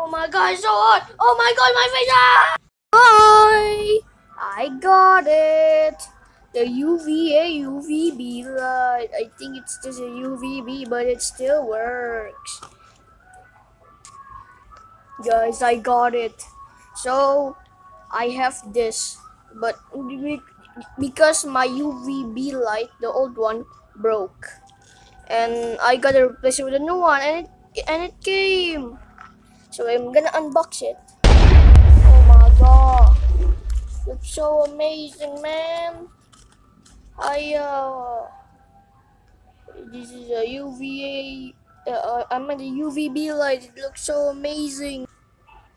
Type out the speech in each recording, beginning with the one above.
Oh my god, so hot! Oh my god, my face! Ah! Hi! I got it! The UVA UVB light. I think it's just a UVB, but it still works. Guys, I got it. So, I have this, but because my UVB light, the old one, broke. And I gotta replace it with a new one, and it, and it came. So I'm gonna unbox it. Oh my god. Looks so amazing, man. I, uh, this is a UVA, uh, I'm at the UVB light. It looks so amazing.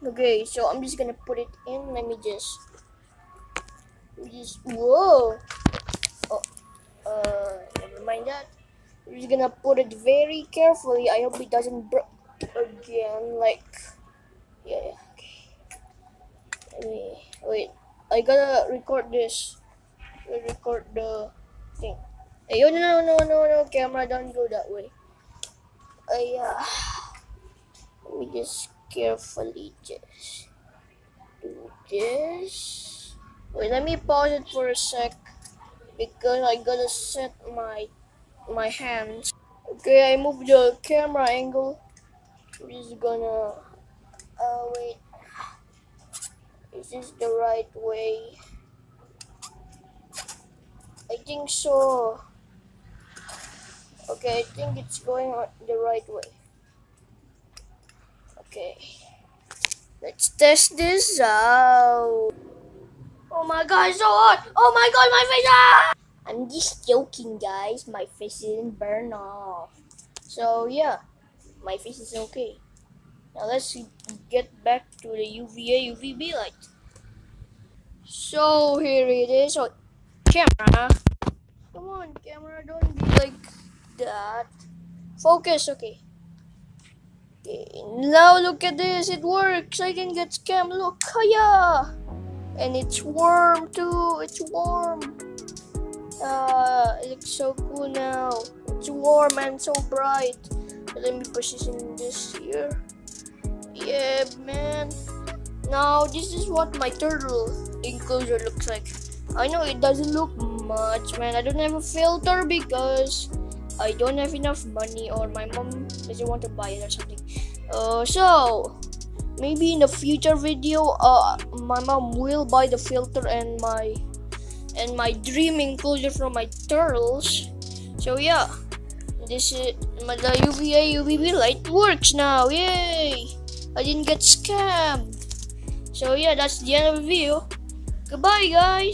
Okay, so I'm just gonna put it in. Let me just, just, whoa. Oh, uh, never mind that. I'm just gonna put it very carefully. I hope it doesn't break again. Like, yeah, yeah, okay. Let me, wait. I gotta record this. record the thing. Hey, no, no, no, no, no, camera, don't go that way. I, uh, let me just carefully just do this. Wait, let me pause it for a sec because I gotta set my my hands. Okay, I move the camera angle. Just gonna. Uh, wait. Is this the right way? I think so. Okay, I think it's going the right way. Okay. Let's test this out. Oh my god, it's so hot! Oh my god, my face! Ah! I'm just joking, guys. My face didn't burn off. So, yeah. My face is okay. Now, let's get back to the UVA UVB light. So, here it is. So, camera. Come on, camera. Don't be like that. Focus, okay. Okay, now look at this. It works. I can get scam. Look, hiya! And it's warm too. It's warm. Uh, it looks so cool now. It's warm and so bright. Let me position this here. Yeah, man. Now, this is what my turtle enclosure looks like. I know it doesn't look much, man. I don't have a filter because I don't have enough money or my mom doesn't want to buy it or something. Uh, so, maybe in the future video, uh, my mom will buy the filter and my and my dream enclosure from my turtles. So yeah, this is the UVA UVB light works now. Yay! I didn't get scammed. So yeah, that's the end of the video. Goodbye, guys.